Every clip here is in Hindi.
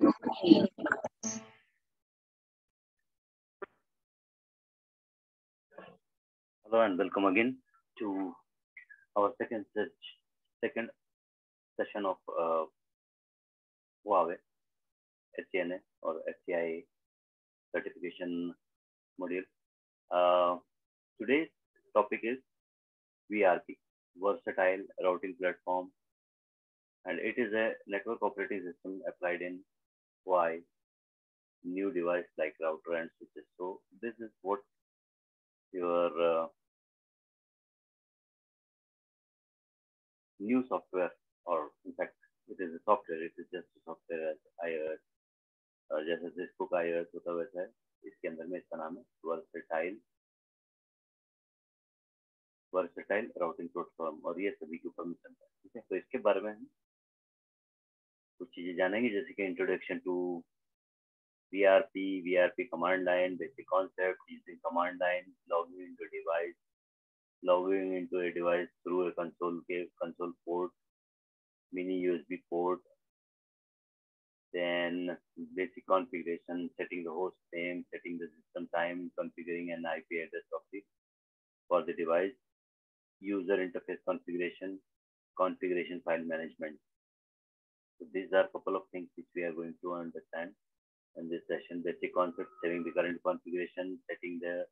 Hello and welcome again to our second second session of uh, Huawei SCNA or SCI certification module. Uh, today's topic is VRP, Versatile Routing Platform, and it is a network operating system applied in Wi new device like router and switches. So this is what your uh, new software or in fact it is a software it is just a software as iOS uh, जैसे जिसको का iOS होता वैसा है इसके अंदर में इसका नाम है वर्सेटाइल वर्सेटाइल राउटिंग प्लेटफॉर्म और ये सभी के ऊपर मिशन है ठीक है तो इसके बारे में हम चीज़ें जानेंगे जैसे कि introduction to VRP, VRP command line, basic concept using command line, logging into a device, logging into a device through a console console port, mini USB port, then basic configuration, setting the host name, setting the system time, configuring an IP address of the for the device, user interface configuration, configuration file management. So these are a couple of things which we are going to understand in this session. Basic concept, saving the current configuration, setting the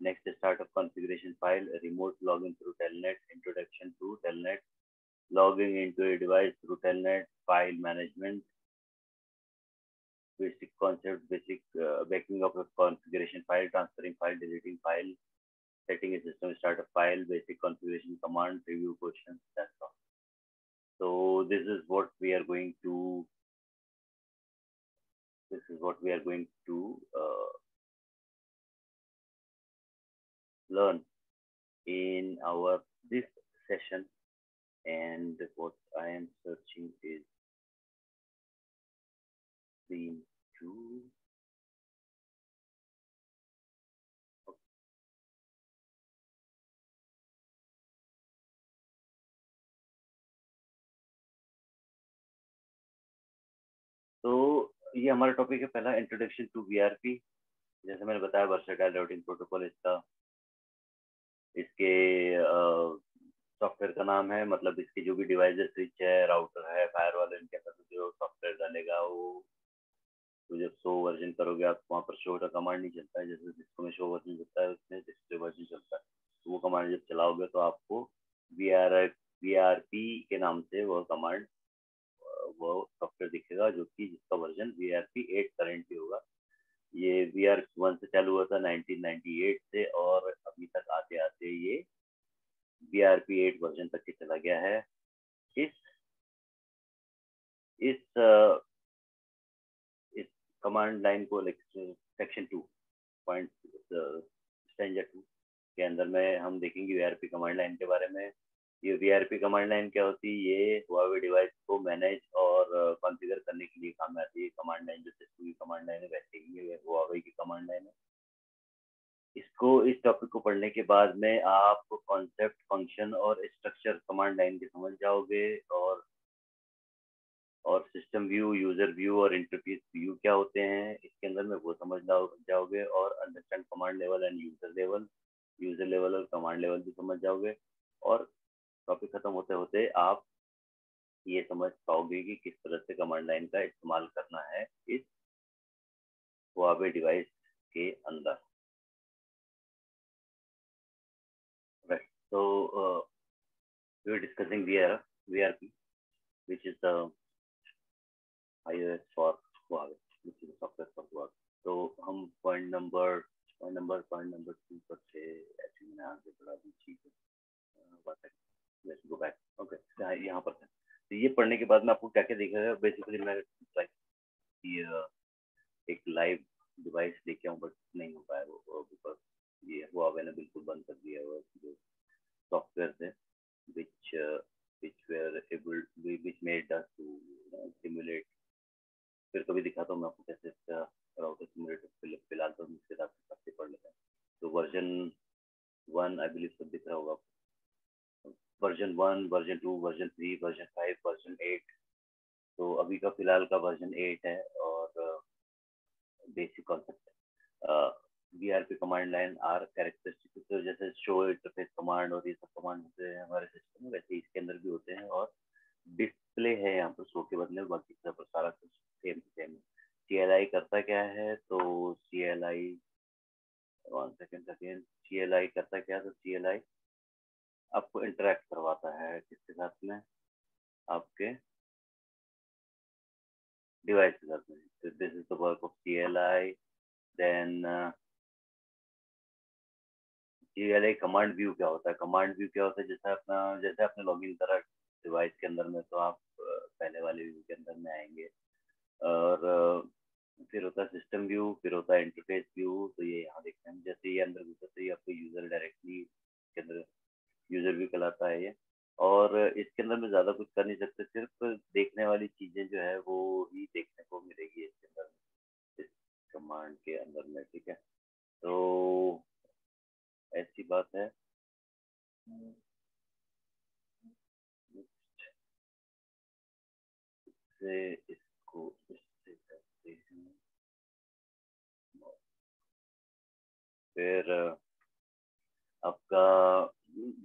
next start of configuration file, remote login through telnet, introduction to telnet, logging into a device through telnet, file management, basic concept, basic uh, backing up of configuration file, transferring file, deleting file, setting a system startup file, basic configuration command, review questions, that's all. So this is what we are going to this is what we are going to uh, learn in our this session. And what I am searching is the two ये हमारा टॉपिक है पहला इंट्रोडक्शन टू वीआरपी जैसे मैंने बताया वर्सेटाइल राउटिंग प्रोटोकॉल इसका, इसके सॉफ्टवेयर का नाम है मतलब इसके जो भी डिवाइस स्विच है राउटर है फायर वाले इनके अंदर जो सॉफ्टवेयर डालेगा वो तो जब शो वर्जन करोगे आप, वहाँ पर शो का कमांड नहीं चलता है, जैसे जिसको में शो वर्जन चलता है, उसमें डिस्प्ले वर्जन चलता है। तो वो कमांड जब चलाओगे तो आपको V R V R P के नाम से वो कमांड वो सॉफ्टवेयर दिखेगा जो कि जिसका version V R P eight currently होगा। ये वी आर वन से चालू हुआ था 1998 से और अभी तक आते आते ये V R P eight version तक के चला गया है। इस इस इस कमांड लाइन को सेक्शन टू पॉइंट स्टैंडर टू के अंदर में हम देखेंगे V R P command line के बारे में। ये V R P command line क्या होती है? ये हुआवे डिवाइस को मैनेज और कॉन्फ़िगर करने के लिए काम में आती है कमांड लाइन जैसे की कमांड लाइन है, वैसे ही ये हुआवे की कमांड लाइन है। इसको, इस टॉपिक को पढ़ने के बाद में आप कॉन्सेप्ट फ़ंक्शन और स्ट्रक्चर कमांड लाइन के समझ जाओगे और और सिस्टम व्यू यूज़र व्यू और इंटरफेस व्यू क्या होते हैं, इसके अंदर में वो समझ जाओगे और understand command level and user level user level और कमांड लेवल भी समझ जाओगे और टॉपिक खत्म होते होते आप ये समझ पाओगे कि किस तरह से कमांड लाइन का इस्तेमाल करना है इस हुआवे डिवाइस के अंदर। Uh, were discussing VR, VRP which is the iOS for Huawei which is the software for Huawei. तो हम point number point number point number two पर थे एक्चुअली मैंने आगे बढ़ा दी चीज़ गो बैक ओके यहाँ पर तो ये पढ़ने के बाद में आपको क्या क्या दिखेगा बेसिकली मैं लाइक एक लाइव डिवाइस लेके आऊँ बट नहीं हो पाया वो बिकॉज़ ये हुआवे ने बिल्कुल बंद कर दिया हुआ जो सॉफ्टवेयर थे which which were able which made us to simulate फिर कभी दिखाता हूँ मैं आपको कैसे इसका राउटर सिमुलेटर फ़िलहाल तो हम इसके साथ पढ़ लेते हैं। तो वर्जन वन आई बिलीव सब दिख रहा होगा version one version two version three version five version eight तो अभी का फ़िलहाल का वर्जन एट है और basic concept. Uh, VRP command line are characteristics तो जैसे शो इंटरफेस कमांड और ये सब command होते हैं हमारे सिस्टम में वैसे इसके अंदर भी होते हैं और डिस्प्ले है यहाँ पर शो के बदले बाकी सब सारा कुछ सेम सेम CLI करता क्या है तो CLI one second second CLI करता क्या तो CLI आपको इंटरेक्ट करवाता है किसके साथ में? आपके डिवाइस के साथ में। so this is the work of CLI then uh, CLI command view क्या होता है? कमांड व्यू क्या होता है? जैसे अपना जैसे आपने लॉगिन करा डिवाइस के अंदर में तो आप पहले वाले व्यू के अंदर में आएँगे। और फिर होता है सिस्टम व्यू फिर होता है इंटरफेस व्यू तो ये यहाँ देखते हैं। जैसे ये अंदर घुसते तो आपको यूज़र डायरेक्टली के अंदर यूज़र भी कहलाता है ये। और इसके अंदर मैं ज़्यादा कुछ कर नहीं सकते, सिर्फ़ देखने वाली चीज़ें जो है वो ही देखने को मिलेगी इसके अंदर इस कमांड के अंदर में ठीक है तो ऐसी बात है से इसको इससे करते हैं फिर आपका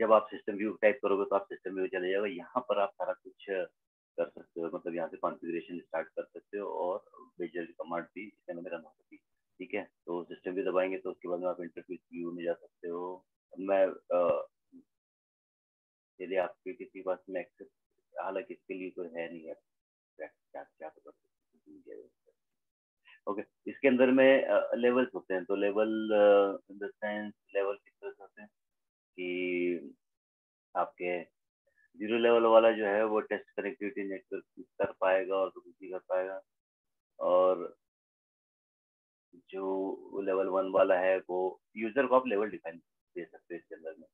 जब आप सिस्टम व्यू टाइप करोगे तो आप सिस्टम व्यू चले जाएगा यहाँ पर आप सारा कुछ कर सकते हो। मतलब यहाँ से कॉन्फ़िगरेशन स्टार्ट कर सकते हो और बेजल कमांड भी इसके अंदर रन हो। सकती ठीक है? तो सिस्टम व्यू दबाएँगे तो उसके बाद में आप इंटरफेस व्यू में जा सकते हो। मैं यदि आपके किसी पास में एक्सेस हालाँकि इसके लिए कोई है नहीं है। ओके इसके अंदर में लेवल्स होते हैं। तो level in the sense level किस तरह से होते हैं? कि आपके ज़ीरो लेवल वाला जो है, वो टेस्ट कनेक्टिविटी नेटवर्क कर पाएगा और तो कुछ कर पाएगा। और जो लेवल वन वाला है, वो यूज़र को आप लेवल डिफाइन दे सकते हैं इसके अंदर में।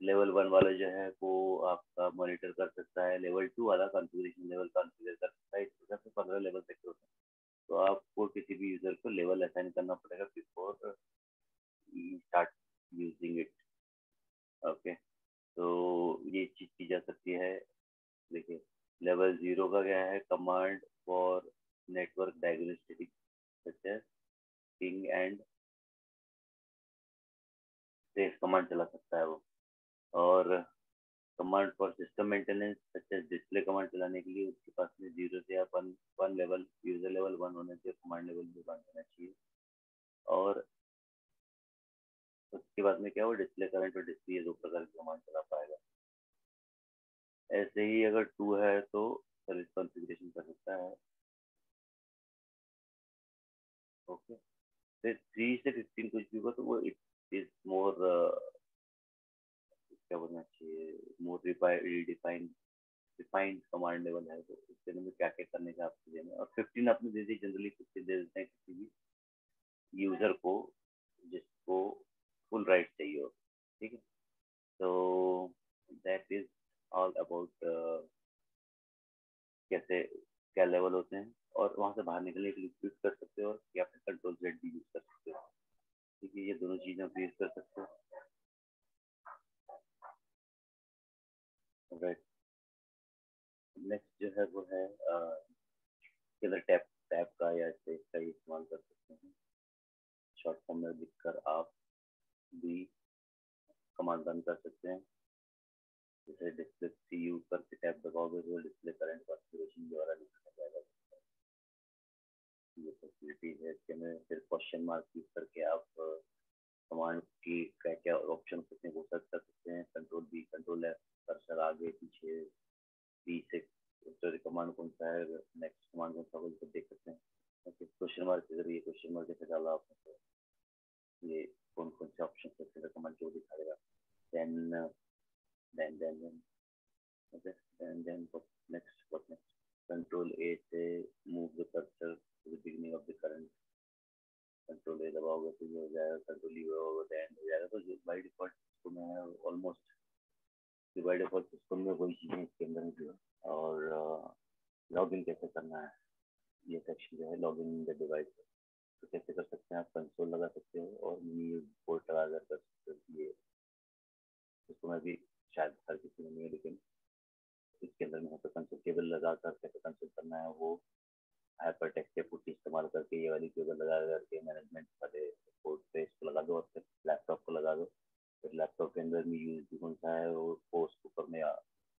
लेवल वन वाला जो है, वो आपका मॉनिटर कर सकता है। लेवल टू वाला कॉन्फ़िगरेशन लेवल कॉन्फ़िगर कर सकता है। इस तरह से पंद्रह लेवल तक होते हैं। तो आपको किसी भी यूज़र को लेवल असाइन करना पड़ेगा before start using it okay. तो ये चीज़ की जा सकती है। देखिए, लेवल ज़ीरो का क्या है? Command for network diagnostic ping and safe command चला सकता है वो। और command for system maintenance, such display command चलाने के लिए उसके पास में ज़ीरो से या one one level, user level one होना चाहिए कमांड लेवल भी वन होना चाहिए। और उसके बाद में क्या हो डिस्प्ले करंट और डिस्प्ले दो प्रकार की कमांड चला पाएगा। ऐसे ही अगर टू है तो सर्विस कॉन्फ़िगरेशन कर सकता है। ओके फिर थ्री से फिफ्टीन कुछ भी होगा तो वो इट इज़ मोर क्या बोलना चाहिए? More redefined defined command level है। तो उसके अंदर क्या क्या करने का आपको देना और फिफ्टीन आपने दे दी जनरली फिफ्टीन दे देते हैं किसी भी यूज़र को जिसको फुल राइट चाहिए हो ठीक है तो दैट इज़ ऑल अबाउट कैसे क्या लेवल होते हैं और वहाँ से बाहर निकलने के लिए यूज़ कर सकते हो या फिर कंट्रोल जेड भी यूज़ कर सकते हो ठीक है ये दोनों चीज़ें आप यूज़ कर सकते हो राइट नेक्स्ट जो है वो है किधर टैप टैप का या स्पेस का इस्तेमाल कर सकते हैं। शॉर्ट फॉर्म में लिखकर आप भी कमांड रन कर सकते हैं। जैसे डिस्प्ले सी यू करके टैप दबाओगे तो डिस्प्ले करंट कॉन्फ़िगरेशन द्वारा लिखा जाएगा। ये फैसिलिटी है इसके में फिर क्वेश्चन मार्क यूज़ करके आप कमांड की क्या क्या ऑप्शन हैं वो सर्च कर सकते हैं। Control B control F cursor आगे, पीछे बी से सॉरी कमांड कौन सा है? नेक्स्ट कमांड कौन सा होगा तो देख सकते हैं। ओके क्वेश्चन मार्क के ज़रिए क्वेश्चन मार्क कैसे डाला आपने? ये कौन कौन से ऑप्शन से कमांड को दिखा देगा। Then then then then okay then then next what next control A से move the cursor to the beginning of the current control A दबाओगे तो ये हो जाएगा कंट्रोल ई दबाओगे तो एंड हो जाएगा। तो बाय डिफ़ॉल्ट इसको मैं ऑलमोस्ट बाय डिफ़ॉल्ट सिस्टम में वही चीज़ें इसके अंदर जो और लॉगिन कैसे करना है? ये सेक्शन जो है लॉगिन इन द डिवाइस तो कैसे कर सकते हैं आप? कंसोल लगा सकते हो और मिनी पोर्ट लगा कर कर सकते हो ये। इसको मैं भी शायद हर किसी में नहीं है, लेकिन इसके अंदर में कंसोल केबल लगा कर कैसे कंसोल करना है, वो हाइपर टेक्स्ट या पुट्टी इस्तेमाल करके ये वाली केबल लगा करके मैनेजमेंट वाले पोर्ट पे इसको लगा दो और फिर लैपटॉप को लगा दो। लैपटॉप के अंदर में यूज़ कौन सा है वो पोस्ट ऊपर में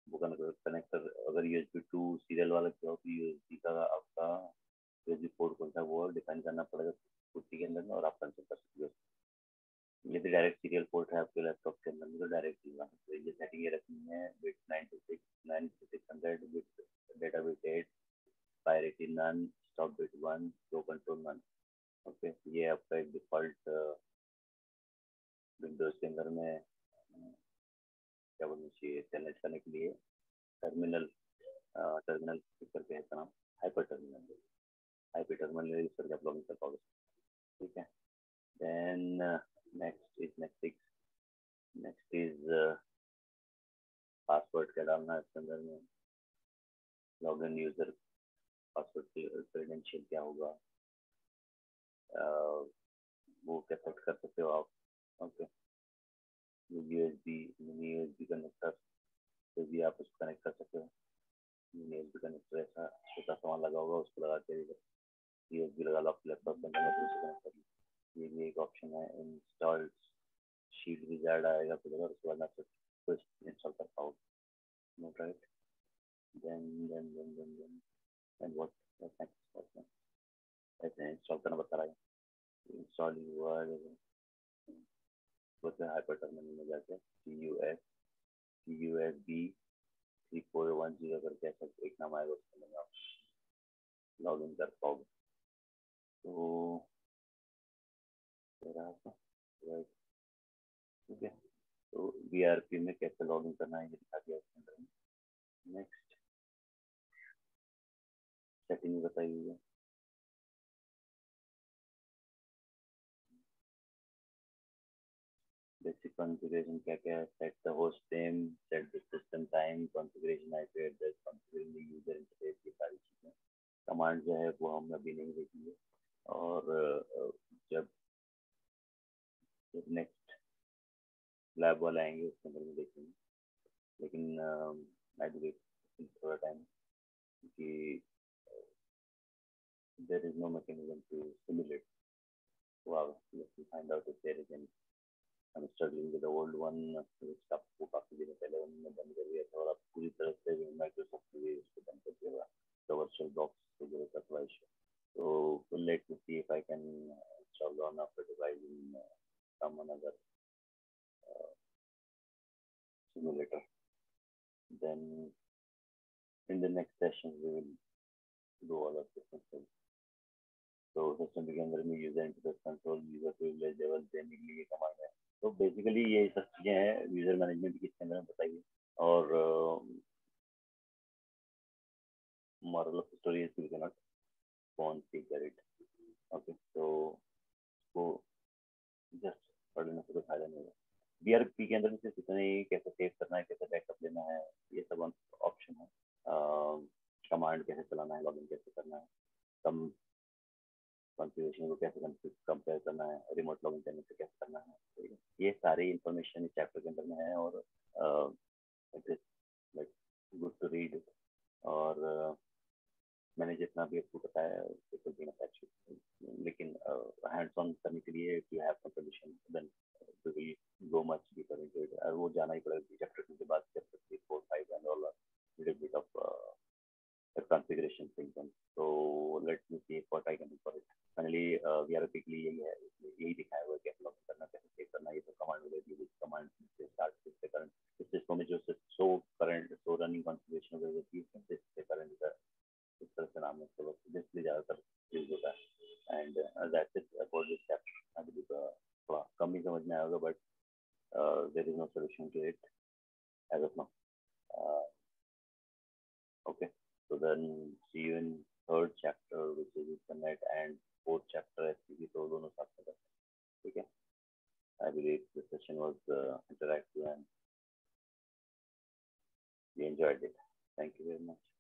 वो कनेक्टर अगर U S B to serial वाला क्या हो तो यू एस बी का आपका यू एस बी पोर्ट कौन सा वो डिफाइन करना पड़ेगा पुट्टी के अंदर में और आप कंसिडर कर सकते हो यदि डायरेक्ट सीरियल पोर्ट है आपके लैपटॉप के अंदर में तो डायरेक्ट तो ये सेटिंग ये रखनी है bit nine two six nine two six hundred bit data bit eight priority none stop bit one slow control none okay ये आपका एक डिफ़ॉल्ट विंडोज़ के अंदर में क्या बोलना चाहिए सेलेक्ट करने के लिए टर्मिनल टर्मिनल करके है नाम hyper terminal hyper terminal use करके आप लॉगिन कर पाओगे। ठीक है? Then next is next next is password क्या डालना है इसके अंदर में? Log in user password credential क्या होगा? वो क्या सेट कर सकते हो आप? Okay U S mini U S B connector तो भी आप उसको कनेक्ट कर सकते हो। Mini U S B connector ऐसा छोटा सामान लगा होगा, उसको लगा के यू एस लगा लो, आप लैपटॉप के अंदर तो उसको कनेक्ट कर ये भी एक ऑप्शन है। इंस्टॉल शीट विजार्ड आएगा फिर अगर उसके बाद आप तो इंस्टॉल कर पाओ note right then then then then then and what next what ऐसे इंस्टॉल करना बता रहा है। इंस्टॉल हुआ है हाइपर टर्मिनल में जाके T U S T U S B three four one zero करके ऐसा एक नाम आएगा उसके अंदर आप लॉग इन कर पाओगे। तो ठीक है। तो वी आर पी में कैसे लॉग इन करना है ये दिखा दिया उसके अंदर नेक्स्ट सेटिंग बताई configuration क्या है set the host name set the system time configuration IP address configuring the user interface ये सारी चीज़ें कमांड जो है वो हम अभी नहीं देखेंगे और जब जब नेक्स्ट लैब वाला आएँगे उसके अंदर में देखेंगे लेकिन आई वेट थोड़ा टाइम कि there is no mechanism to simulate wow let's find out if there is any I'm struggling with the old one which आपको काफ़ी दिनों पहले उन्होंने बंद कर दिया था और अब पूरी तरह से माइक्रोसॉफ्ट ने भी उसको बंद कर दिया the virtual box वगैरह का थोड़ा issue so let me see if I can install on after devising uh, some another uh, simulator then in the next session we will do all of this things तो सिस्टम के अंदर में user interface control user privilege level देने के लिए कमांड है तो बेसिकली ये सब चीज़ें हैं यूज़र मैनेजमेंट की इसके अंदर बताइए और the story is you cannot go on speak it. Okay, so, वो जस्ट पढ़ने से कोई फ़ायदा नहीं होगा। बी आर पी के अंदर सिर्फ़ इतना ही कैसे सेव करना है, कैसे बैकअप लेना है, ये सब ऑप्शन है। कमांड कैसे चलाना है लॉगिन कैसे करना है कम कॉन्फ़िगरेशन को कैसे कंपेयर करना है रिमोट लॉगिन करने से कैसे करना है ये सारी इंफॉर्मेशन इस चैप्टर के अंदर में है और it is like good to read और uh, मैंने जितना भी आपको बताया उसको बीन लेकिन हैंड्स ऑन करने के लिए you have condition then B go much solution to it as of now. Uh, okay, so then see you in third chapter, which is internet and